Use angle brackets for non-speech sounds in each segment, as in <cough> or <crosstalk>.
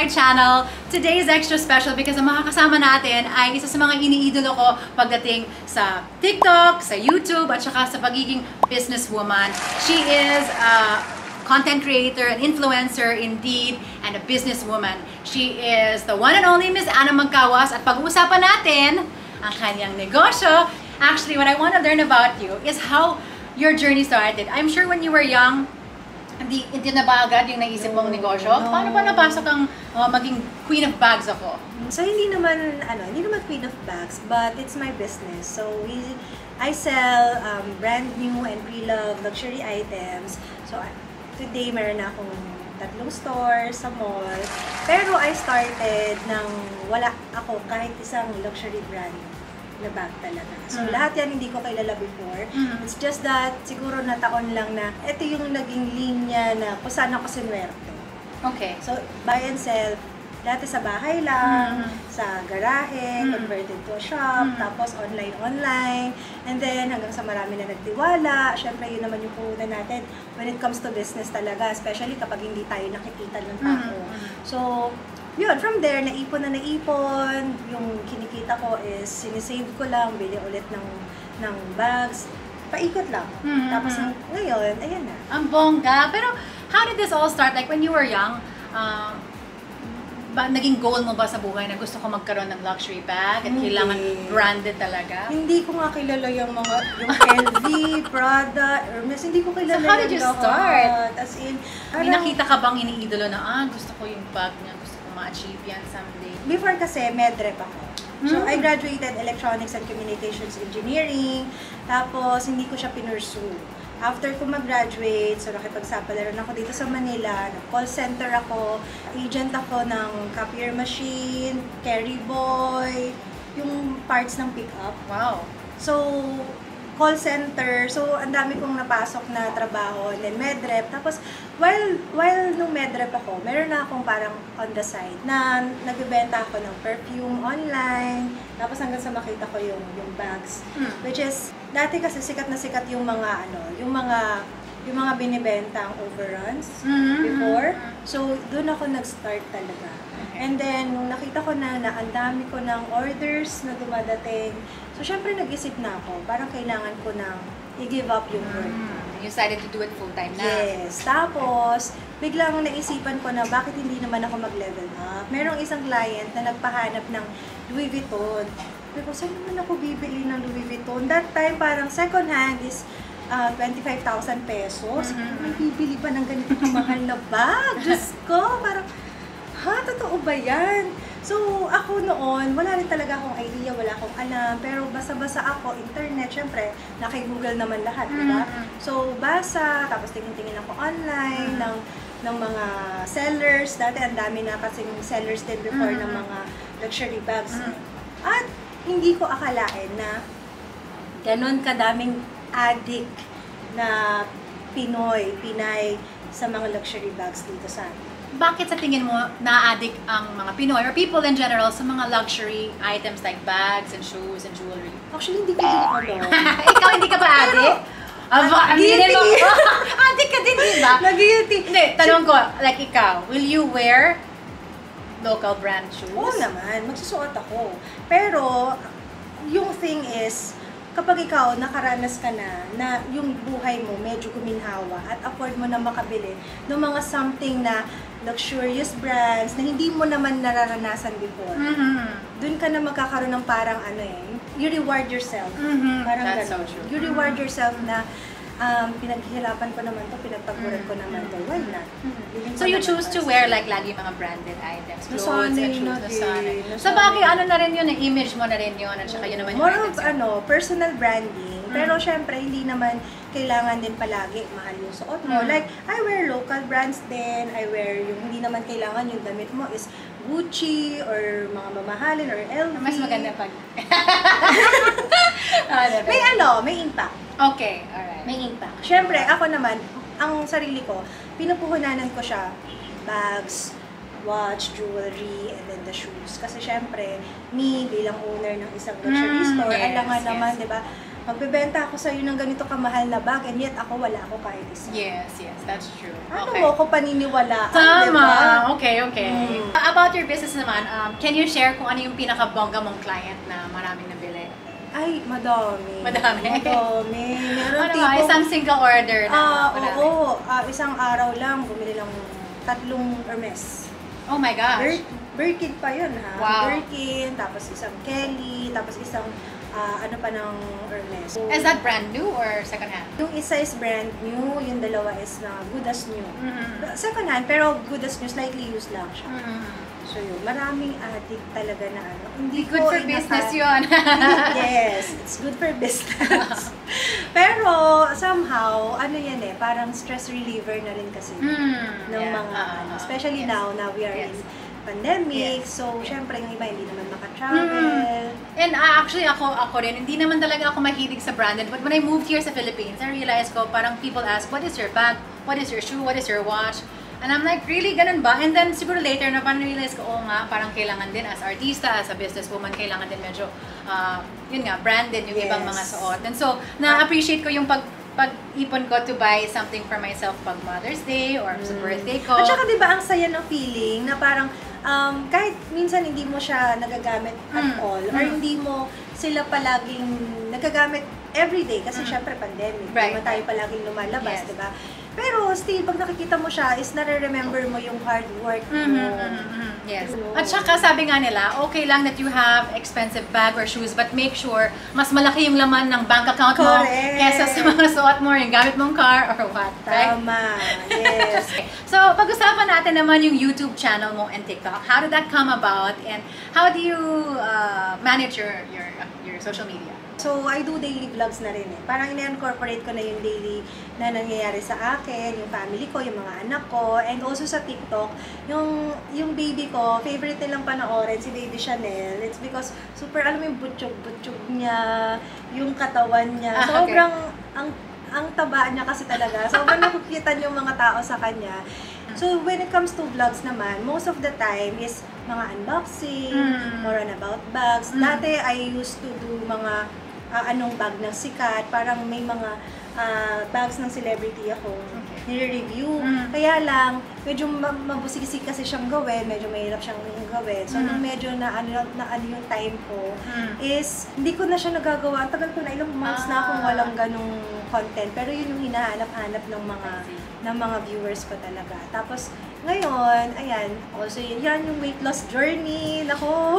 my channel. Today is extra special because ang makakasama natin ay isa sa mga iniidolo ko pagdating sa TikTok, sa YouTube, at saka sa pagiging businesswoman. She is a content creator, an influencer indeed, and a businesswoman. She is the one and only Miss Anna Magkawas at pag-uusapan natin ang kanyang negosyo. Actually, what I want to learn about you is how your journey started. I'm sure when you were young, hindi, hindi na ba agad yung naisip mong negosyo? No. Paano ba napasok ang uh, maging queen of bags ako? So hindi naman ano, hindi naman queen of bags, but it's my business. So we I sell um, brand new and pre-loved luxury items. So today meron na akong tatlong stores sa mall. Pero I started nang wala ako kahit isang luxury brand na bag talaga. So Mm. lahat yan hindi ko kilala before. Mm. It's just that siguro na taon lang na ito yung naging linya na kung saan ako sinwerte. Okay. So, buy and sell, dati sa bahay lang, Mhm. sa garahe, Mhm. converted to a shop, Mhm. tapos online, online, and then hanggang sa marami na nagtiwala. Siyempre, yun naman yung puhunan natin when it comes to business talaga, especially kapag hindi tayo nakikita ng tao. Mhm. So, yun, from there, naipon na naipon, yung kinikita ko is sinisave ko lang, bili ulit ng, ng bags, paikot lang. Mhm. Tapos ngayon, ayan na. Ang bongga. Pero how did this all start? Like when you were young, uh, ba, naging goal mo ba sa buhay na gusto ko magkaroon ng luxury bag at Hindi. kailangan branded talaga? Hindi ko nga kilala yung mga, yung LV, Prada, Hermes, hindi ko kilala So how did you lahat. start? As in, May parang- nakita ka bang iniidolo na, ah, gusto ko yung bag niya, gusto ko ma-achieve yan someday? Before kasi, medrep ako. So, Mm. I graduated Electronics and Communications Engineering. Tapos, hindi ko siya pinursue. After ko mag-graduate, so nakipagsapalaran ako dito sa Manila. Nag-call center ako. Agent ako ng copier machine, carry boy, yung parts ng pick-up. Wow. So, call center. So, ang dami kong napasok na trabaho. And then, medrep. Tapos, while, while nung medrep ako, meron na akong parang on the side na nagbebenta ako ng perfume online. Tapos, hanggang sa makita ko yung, yung bags. Hmm. Which is, dati kasi sikat na sikat yung mga, ano, yung mga, yung mga binibenta ang overruns Mhm. before. Mhm. So, doon ako nag-start talaga. Okay. And then, nung nakita ko na na ang dami ko ng orders na dumadating, so syempre nag-isip na ako, parang kailangan ko nang i-give up yung work. Mm. You decided to do it full time na. Yes. Tapos, biglang naisipan ko na bakit hindi naman ako mag-level up. Merong isang client na nagpahanap ng Louis Vuitton. Sabi ko, saan naman ako bibili ng Louis Vuitton? That time, parang second hand is ah, 25,000 pesos. Mhm. May bibili pa ng ganito kamahal <laughs> na bag. Diyos ko, parang, ha, totoo ba yan? So, ako noon, wala rin talaga akong idea, wala akong alam. Pero basa-basa ako, internet, syempre, naki-google naman lahat, di ba? Mhm. So, basa, tapos tingin-tingin ako online Mm. ng ng mga sellers. Dati ang dami na kasing sellers din before Mhm. ng mga luxury bags. Mhm. At hindi ko akalain na ganon kadaming addict na Pinoy, Pinay sa mga luxury bags dito sa atin. Bakit sa tingin mo na-addict ang mga Pinoy or people in general sa mga luxury items like bags and shoes and jewelry? Actually, hindi ko din alam. <laughs> Ikaw hindi ka ba addict? Aba, aminin mo. guilty. <laughs> addict ka din, di ba? Nag-guilty. Hindi, tanong ko, like ikaw, will you wear local brand shoes? Oo naman, magsusuot ako. Pero, yung thing is, kapag ikaw nakaranas ka na, na yung buhay mo medyo guminhawa at afford mo na makabili ng mga something na luxurious brands na hindi mo naman nararanasan before, Mhm. dun ka na magkakaroon ng parang ano eh, you reward yourself. Mhm. Parang That's so ganun. true. You reward yourself na um, pinaghihirapan ko naman to, pinagpaguran ko naman to. Why not? Bilhin So you choose to wear like lagi mga branded items, clothes and shoes, din, Sa bagay, ano na rin yun, image mo na rin yun, at saka yun naman yung More of ano, personal branding. Mm. Pero syempre, hindi naman kailangan din palagi mahal yung suot mo. Mm. Like, I wear local brands din. I wear yung hindi naman kailangan yung damit mo is Gucci or mga mamahalin or LV. Mas maganda pag... <laughs> Ah, diba? May ano, may impact. Okay, alright. May impact. Syempre, ako naman, ang sarili ko, pinupuhunanan ko siya, bags, watch, jewelry, and then the shoes. Kasi syempre, me bilang owner ng isang luxury Mm, store, yes, alangan yes. naman, di ba? Magbebenta ako sa'yo ng ganito kamahal na bag and yet ako wala ako kahit isa. Yes, yes, that's true. Ano okay. mo ako paniniwalaan, Tama. diba? Okay, okay. Mm. About your business naman, um, can you share kung ano yung pinakabongga mong client na maraming nabili? Ay, madami. Madami? Madami. Meron Ano ba? tipong- Isang single order na Ah, madami? oo. Ah, isang araw lang, bumili lang tatlong Hermes. Oh my gosh. Bir- Birkin pa yun ha. Wow. Birkin, tapos isang Kelly, tapos isang ah, ano pa ng Hermes. So, Is that brand new or second hand? Yung isa is brand new, yung dalawa is na good as new. Mhm. Second hand, pero good as new, slightly used lang siya. Mhm. So yun, maraming addict talaga na ano. Hindi Good for inaka- business yun. <laughs> yes, it's good for business. <laughs> Pero somehow, ano yan eh, parang stress reliever na rin kasi Mm, ng yeah. mga, Ah, ano, ah, especially yes. now, now we are Yes. in pandemic, Yes. so syempre yung iba hindi naman makatravel. And uh, actually ako ako rin hindi naman talaga ako mahilig sa branded but when I moved here sa Philippines I realized ko parang people ask what is your bag what is your shoe what is your watch and I'm like really ganun ba and then siguro later na parang realize ko oo nga parang kailangan din as artista as a businesswoman kailangan din medyo uh, yun nga branded yung ibang Yes. mga suot and so na-appreciate ko yung pag pag-ipon ko to buy something for myself pag Mother's Day or sa Mm. birthday ko. At saka 'di ba ang saya ng feeling na parang um, kahit minsan hindi mo siya nagagamit at Mm. all or Mm. hindi mo sila palaging nagagamit everyday kasi Mm. syempre pandemic, Right. naman tayo palaging lumalabas, Yes. 'di ba? Pero still pag nakikita mo siya is nare-remember mo yung hard work mo. Mhm, mhm, mhm. Yes. At saka sabi nga nila, okay lang that you have expensive bag or shoes, but make sure mas malaki yung laman ng bank account mo Correct. kesa sa mga suot mo, yung gamit mong car or what, right? Tama. Yes. <laughs> Okay. So, pag-usapan natin naman yung YouTube channel mo and TikTok. How did that come about and how do you uh, manage your, your your social media? So, I do daily vlogs na rin eh. Parang ina-incorporate ko na yung daily na nangyayari sa akin, yung family ko, yung mga anak ko, and also sa TikTok, yung yung baby ko, favorite nilang panoorin, si Baby Chanel. It's because super, alam mo yung butchog-butchog niya, yung katawan niya. Ah, okay. Sobrang, ang ang taba niya kasi talaga. Sobrang <laughs> nakukitan yung mga tao sa kanya. So, when it comes to vlogs naman, most of the time is mga unboxing, Mm. more on about bags. Mm. Dati, I used to do mga ah, anong bag ng sikat. Parang may mga ah, bags ng celebrity ako Okay. nire-review. Mm. Kaya lang, medyo ma- mabusigisig kasi siyang gawin, medyo mahirap siyang gawin. So, Mm. nung medyo na ano, na ano yung time ko, Mm. is hindi ko na siya nagagawa. Ang tagal ko na, ilang months na akong Ah. walang ganong content. Pero yun yung hinahanap-hanap ng mga ng mga viewers ko talaga. Tapos, ngayon, ayan, also yun, yan yung weight loss journey.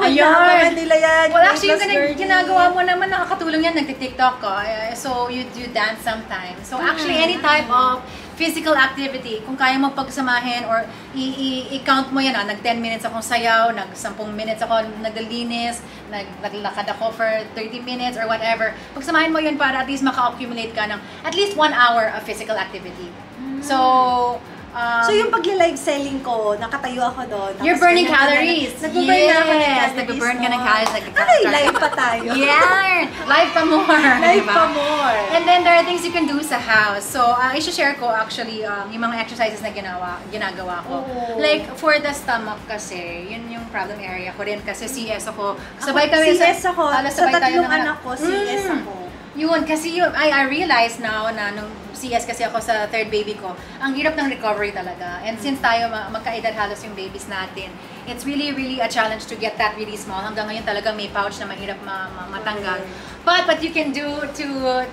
Ayun! hinahabangan nila yan. Well, actually, yung journey. ginagawa mo naman, nakakatulong yan, nagti-TikTok ko. Eh, So, you, you dance sometimes. So, actually, Mm. any type of physical activity, kung kaya mo pagsamahin or i-count mo yan, ah, nag 10 minutes akong sayaw, nag 10 minutes ako naglilinis, nag naglakad ako for 30 minutes or whatever, pagsamahin mo yun para at least maka-accumulate ka ng at least one hour of physical activity. So, um, So yung pagli-live selling ko, nakatayo ako doon. You're burning calories. Nag-burn na ako ng Yes, calories. nag-burn ka ng calories, nag- Ay, live pa tayo. <laughs> Yeah! Live pa more. <laughs> live diba? pa more. And then there are things you can do sa house. So, uh, i-share ko actually um, yung mga exercises na ginawa, ginagawa ko. Oo. Like, for the stomach kasi, yun yung problem area ko rin kasi CS ako. Sabay Ako, kami CS ako. Halos Sa sabay tatlong ng- anak ko, CS Mm. ako. Yun, kasi yun, I, I realized now na nung CS kasi ako sa third baby ko, ang hirap ng recovery talaga. And since tayo ma- magkaedad halos yung babies natin, it's really, really a challenge to get that really small. Hanggang ngayon talaga may pouch na mahirap ma- ma- matanggal. But what you can do to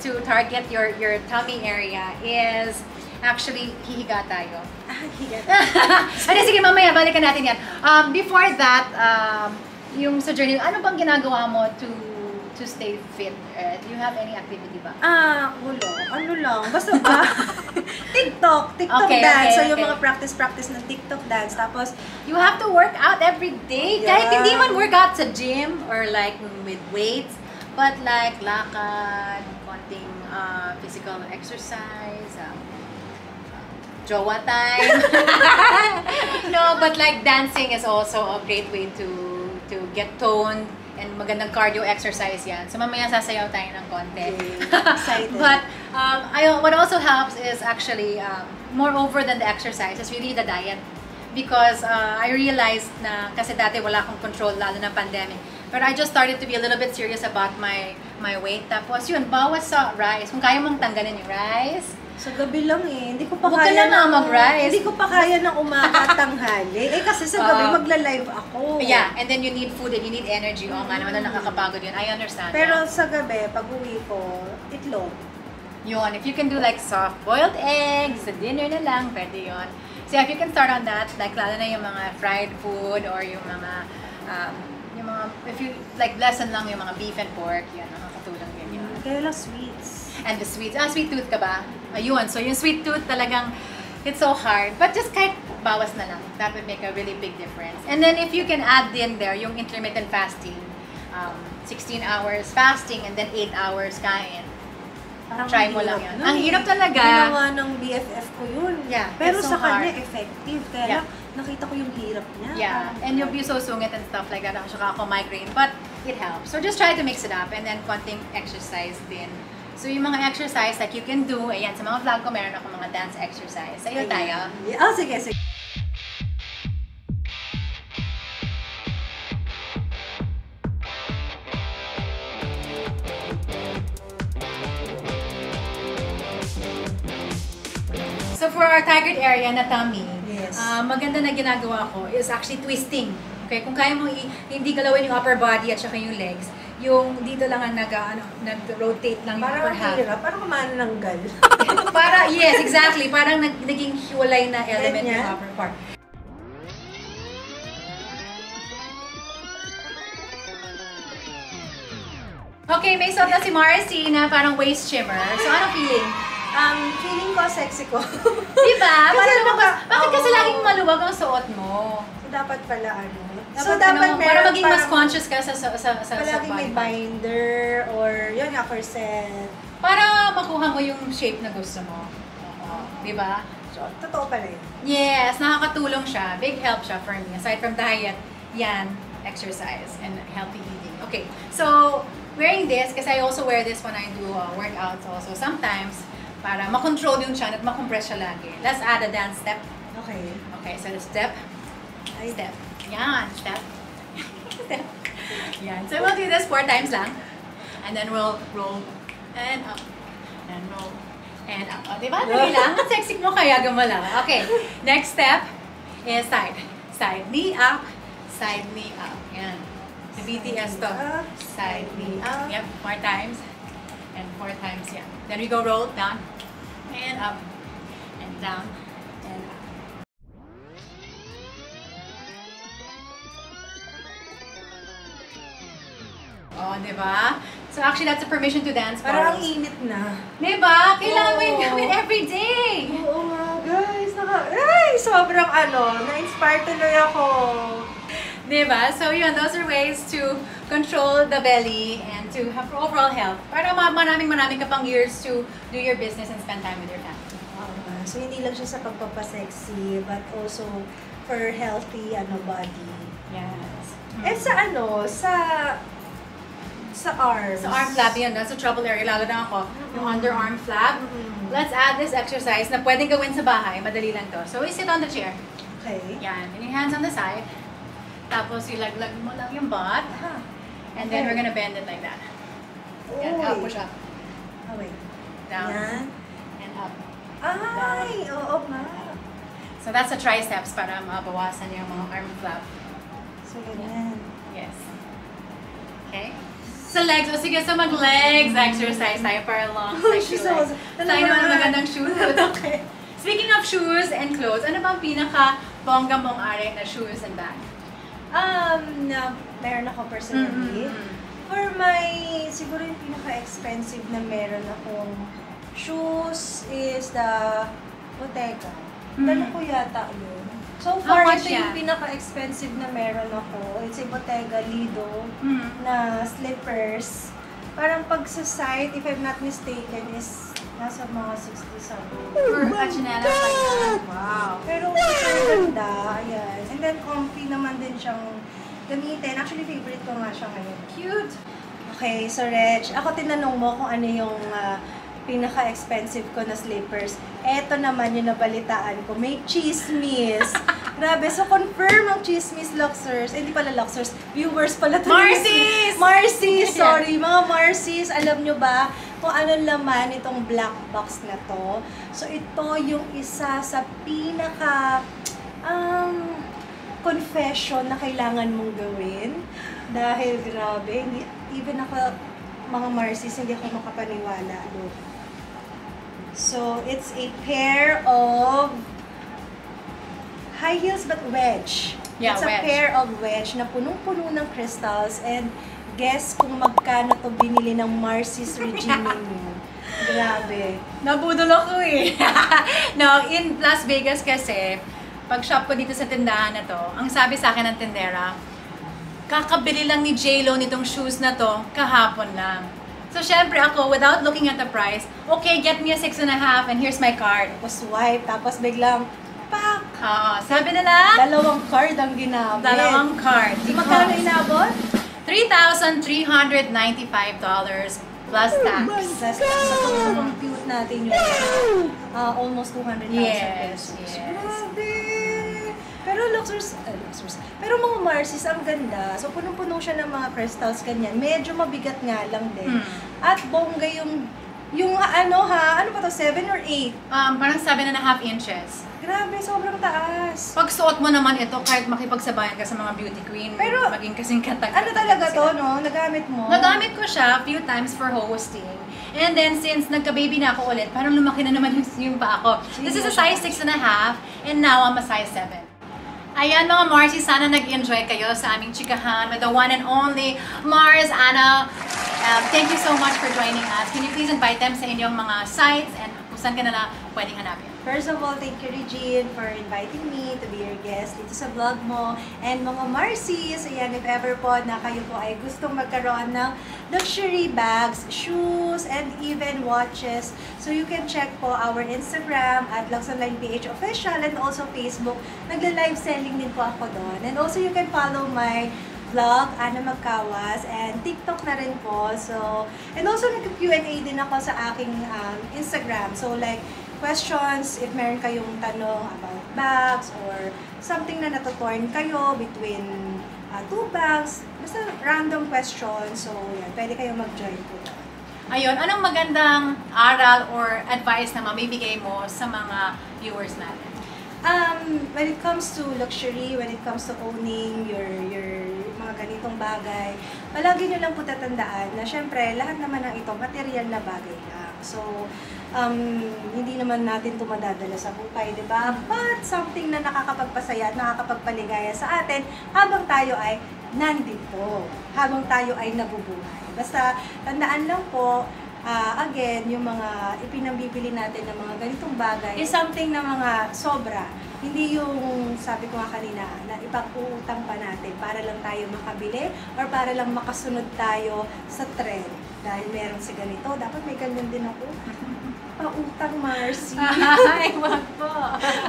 to target your your tummy area is actually hihiga tayo. Ah, higa. Ano, <laughs> sige, mamaya, balikan natin yan. Um, before that, um, yung sa journey, ano bang ginagawa mo to to stay fit? Uh, do you have any activity ba? Ah, wala. Ano lang. Basta ba? <laughs> TikTok. TikTok Okay, dance. okay, so yung okay. mga practice-practice ng TikTok dance. Tapos, You have to work out every day. Kahit Yeah. hindi man work out sa gym or like with weights, but like lakad, konting uh, physical exercise, um, jowa time. <laughs> no, but like dancing is also a great way to to get toned and magandang cardio exercise yan. So mamaya sasayaw tayo ng konti. Okay. <laughs> But um, I, what also helps is actually, um, moreover than the exercise, is really the diet. Because uh, I realized na, kasi dati wala akong control, lalo na pandemic, But I just started to be a little bit serious about my my weight. Tapos yun, bawas sa rice. Kung kaya mong tanggalin yung rice, Sa gabi lang eh. Hindi ko pa Huwag ka kaya na mag-rice. Hindi ko pa kaya ng umaga at <laughs> tanghali. Eh kasi sa gabi Oo. magla-live ako. yeah, and then you need food and you need energy. Oo nga naman, na nakakapagod yun. I understand. Pero yeah. sa gabi, pag uwi ko, itlog. Yun, if you can do like soft-boiled eggs sa dinner na lang, pwede yun. So if you can start on that, like lalo na yung mga fried food or yung mga, um, yung mga, if you, like lessen lang yung mga beef and pork, yun, nakakatulong din yun. Kaya lang sweets. And the sweets, ah, sweet tooth ka ba? Ayun, so yung sweet tooth talagang, it's so hard. But just kahit bawas na lang, that would make a really big difference. And then if you can add in there yung intermittent fasting, um, 16 hours fasting and then 8 hours kain. Parang Try mo lang yun. nun Ang eh. hirap talaga. Ginawa ng BFF ko yun. Yeah, Pero so sa kanya, hard. effective. Kaya Yeah. nakita ko yung hirap niya. Yeah, and you'll be so sungit and stuff like that. Ako saka ako migraine, but it helps. So just try to mix it up and then konting exercise din. So yung mga exercise that you can do, ayan, sa mga vlog ko meron ako mga dance exercise. Sa iyo tayo. Oh, sige, sige. So for our target area na tummy, Yes. ah, maganda na ginagawa ko is actually twisting. Okay, kung kaya mo hindi galawin yung upper body at saka yung legs, yung dito lang ang nag, ano, nag-rotate lang yung Parang upper half. Parang kumananggal. <laughs> para, yes, exactly. Parang nag, naging hiwalay na element yung upper part. Okay, may suot na si Marcy na parang waist shimmer. So, anong feeling? um, feeling ko sexy ko. Diba? <laughs> Kasi Parang lumabas- bakit kasi laging maluwag ang suot mo? so, dapat pala ano. Dapat, so, dapat ano, meron para maging mas conscious ka sa sa sa, sa, sa Palaging may binder or yun nga, corset. Para makuha mo yung shape na gusto mo. Oo. Diba? So, totoo pala yun. Yes, nakakatulong siya. Big help siya for me. Aside from diet, yan, exercise and healthy eating. Okay, so wearing this, kasi I also wear this when I do uh, workouts also sometimes, para makontrol yung chan at makompress siya lagi. Let's add a dance step. Okay. Okay, so the step, step. Yan, step. step. Yan. So we'll do this four times lang. And then we'll roll and up. And roll and up. O, diba? Dali lang. Ang sexy mo kaya gumala. Okay. Next step is side. Side knee up. Side knee up. Yan. The BTS to. Side knee up. up. Yep. Four times. And four times. Yeah. Then we go roll down. And up. And down. And up. Di ba? So actually, that's a permission to dance. Parang ang init na. di ba? Kailangan mo yung gawin every day. Oo nga, guys. Naka, ay, sobrang ano, na-inspire tuloy ako. Di ba? So yun, those are ways to control the belly and to have overall health. Para ma- maraming maraming ka pang years to do your business and spend time with your family. So, hindi lang siya sa pagpapasexy, but also for healthy ano body. Yes. And sa ano, sa sa arms. Sa arm flab yun, that's a trouble area. Lalo na ako, yung underarm flab. Mhm. Let's add this exercise na pwedeng gawin sa bahay. Madali lang to. So we sit on the chair. Okay. Yan. And your hands on the side. Tapos ilaglag mo lang yung butt. Ah, And then Okay. we're gonna bend it like that. Yan. Up, push up. Ah, wait. Down. Yan. And up. Ay, oo nga. So that's the triceps para mabawasan yung mga arm flab. So, ganyan. Yes. Okay? Sa legs, o sige, sa mag-legs exercise tayo para long sexy She's so- legs. Tayo naman ang magandang shoes. <laughs> Okay. Speaking of shoes and clothes, ano bang pinaka-bongga mong ari na shoes and bag? Um, na, meron ako personally. Mhm. For my, siguro yung pinaka-expensive na meron akong shoes is the Bottega. Mhm. Dala ko yata yun. So How far, much ito yung yan? pinaka-expensive na meron ako. It's a Bottega Lido Mhm. na slippers. Parang pag sa site, if I'm not mistaken, is nasa mga 60 something. For a like that. Wow. Pero super ganda, ayan. And then comfy naman din siyang gamitin. Actually, favorite ko nga siya ngayon. Cute. Okay, so Reg, ako tinanong mo kung ano yung ah, pinaka-expensive ko na slippers. Eto naman yung nabalitaan ko. May chismis <laughs> Grabe, so confirm ang chismis Luxers. Eh, hindi pala Luxers, viewers pala to. Marcies! <laughs> Marcies, <laughs> sorry. Mga Marcies, alam nyo ba kung anong laman itong black box na to? So, ito yung isa sa pinaka um, confession na kailangan mong gawin. Dahil grabe, hindi, even ako, mga Marcies, hindi ako makapaniwala. Look. So, it's a pair of high heels but wedge. Yeah, it's a wedge. pair of wedge na punong-puno ng crystals and guess kung magkano to binili ng Marcy's Regine ninyo. <laughs> Grabe. Nabudol ako eh. <laughs> no, in Las Vegas kasi, pag shop ko dito sa tindahan na to, ang sabi sa akin ng tindera, kakabili lang ni JLo nitong shoes na to kahapon lang. So, syempre ako, without looking at the price, okay, get me a six and a half and here's my card. Tapos swipe, tapos biglang, pak! Oo, sabi nila, Dalawang card ang ginamit. dalawang card. Magkano inabot? $3,395 plus tax. Plus, sa compute natin yung uh, almost 200,000 Yes, pesos. yes. Pero Luxors, eh, Luxors, pero mga Marcy's, ang ganda. So, punong-puno siya ng mga crystals, ganyan. Medyo mabigat nga lang din. Hmm. At bongga yung, yung ano ha, ano pa to, 7 or 8? Um, parang 7 and a half inches. Grabe, sobrang taas. Pag suot mo naman ito, kahit makipagsabayan ka sa mga beauty queen, Pero, maging kasing katag Ano talaga to, no? Nagamit mo? Nagamit ko siya a few times for hosting. And then, since nagka-baby na ako ulit, parang lumaki na naman <laughs> yung, yung pa ako. This is a size 6 and a half, and now I'm a size 7. Ayan mga Marcy, sana nag-enjoy kayo sa aming chikahan with the one and only Mars Anna. Um, thank you so much for joining us. Can you please invite them sa inyong mga sites and kung saan ka nila pwedeng hanapin? First of all, thank you Regine for inviting me to be your guest dito sa vlog mo. And mga Marcies, ayan, if ever po na kayo po ay gustong magkaroon ng luxury bags, shoes, and even watches. So you can check po our Instagram at LuxOnlinePH Official and also Facebook. Nagla-live selling din po ako doon. And also you can follow my vlog, Ana Magkawas, and TikTok na rin po. So, and also nag-Q&A din ako sa aking um, Instagram. So, like, questions, if meron kayong tanong about bags or something na natutorn kayo between uh, two bags, basta random questions. So, yan, pwede kayong mag-join po. Ayun, anong magandang aral or advice na mabibigay mo sa mga viewers natin? Um, when it comes to luxury, when it comes to owning your your mga ganitong bagay, palagi nyo lang po tatandaan na syempre, lahat naman ng ito, material na bagay lang. So, um, hindi naman natin ito madadala sa buhay, di ba? But something na nakakapagpasaya at nakakapagpaligaya sa atin habang tayo ay nandito, habang tayo ay nabubuhay. Basta, tandaan lang po, ah, again, yung mga ipinambibili natin ng mga ganitong bagay is something na mga sobra. Hindi yung, sabi ko nga kanina, na ipag-uutang pa natin para lang tayo makabili or para lang makasunod tayo sa trend. Dahil meron si ganito, dapat may ganyan din ako. Pautang, Marcy. <laughs> Ay, wag po.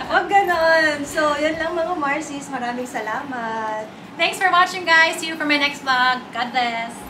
Huwag ganon. So, yan lang mga Marcies. Maraming salamat. Thanks for watching guys. See you for my next vlog. God bless.